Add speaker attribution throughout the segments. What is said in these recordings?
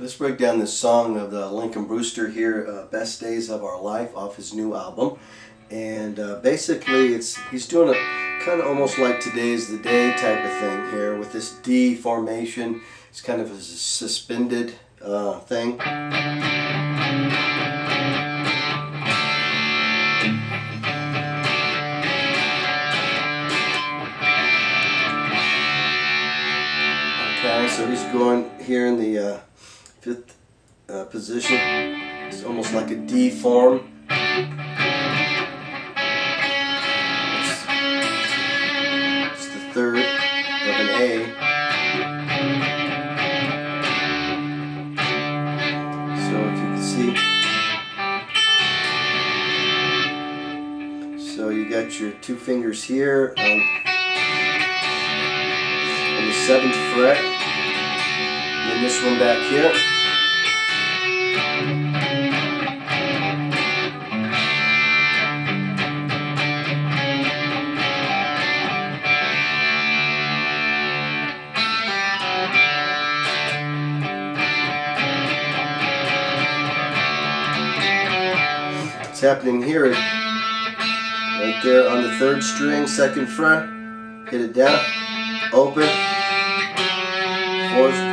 Speaker 1: Let's break down this song of the Lincoln Brewster here, uh, "Best Days of Our Life" off his new album, and uh, basically it's he's doing a kind of almost like "Today's the Day" type of thing here with this D formation. It's kind of a suspended uh, thing. Okay, so he's going here in the uh, fifth uh, position. It's almost like a D form. It's, it's the third of an A. So if you can see, so you got your two fingers here on, on the seventh fret, this one back here. What's happening here. Right there on the third string, second fret, hit it down, open, fourth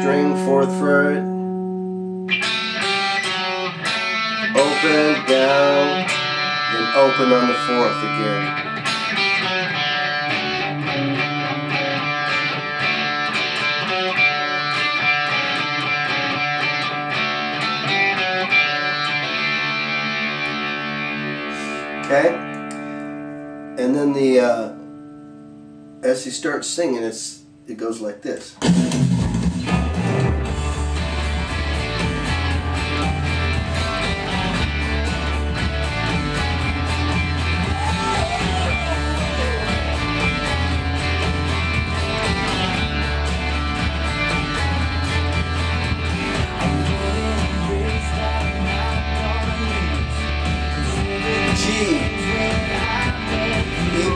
Speaker 1: string, fourth fret, open, down, then open on the fourth again. Okay? And then the, uh, as he starts singing, it's it goes like this.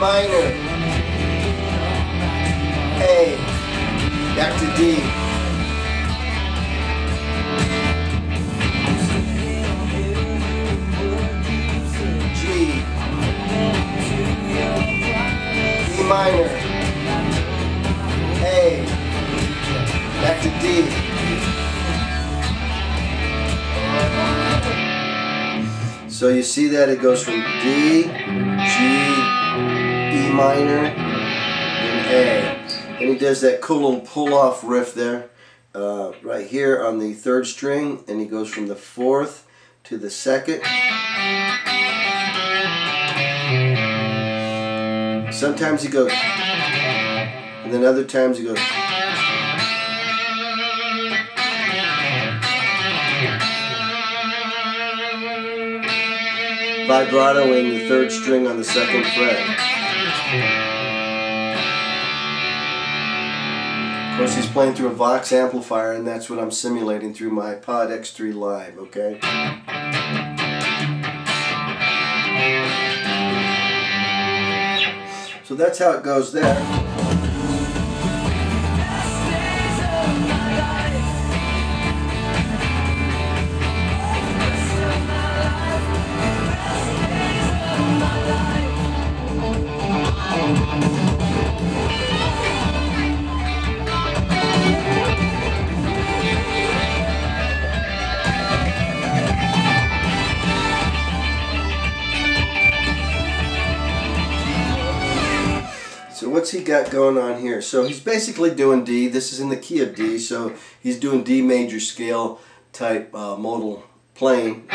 Speaker 1: Minor, A, back to D. G, E minor, A, back to D. So you see that it goes from D, G, minor, and A. And he does that cool little pull-off riff there, uh, right here on the third string, and he goes from the fourth to the second. Sometimes he goes, and then other times he goes. vibratoing the third string on the second fret. Of course, he's playing through a Vox amplifier, and that's what I'm simulating through my Pod X3 Live, okay? So that's how it goes there. So what's he got going on here? So he's basically doing D. This is in the key of D, so he's doing D major scale type uh, modal playing.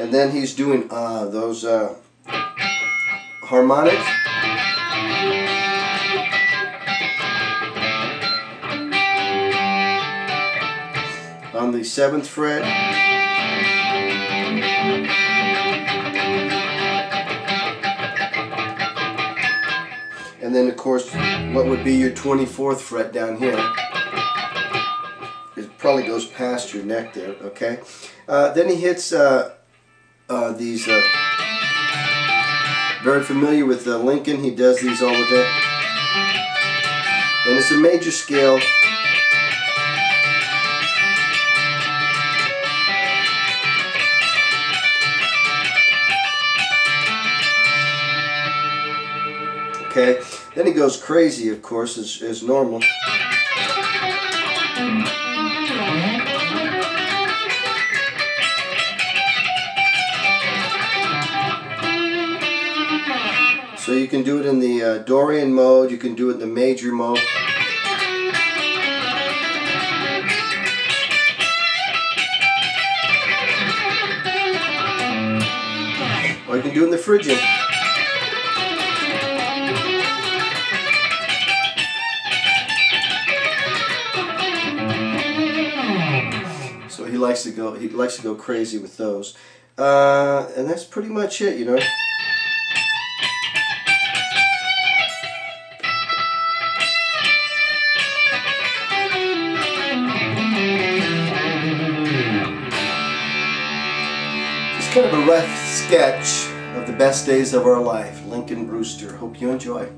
Speaker 1: And then he's doing uh, those uh, harmonics. On the seventh fret. And then of course what would be your 24th fret down here. It probably goes past your neck there, okay? Uh, then he hits uh, uh, these uh, Very familiar with uh, Lincoln. He does these all the time. And it's a major scale. Okay, then he goes crazy, of course, as, as normal. So you can do it in the uh, Dorian mode, you can do it in the major mode. Or you can do it in the Phrygian. He likes to go he likes to go crazy with those. Uh, and that's pretty much it, you know. Just kind of a rough sketch of the best days of our life. Lincoln Brewster. Hope you enjoy.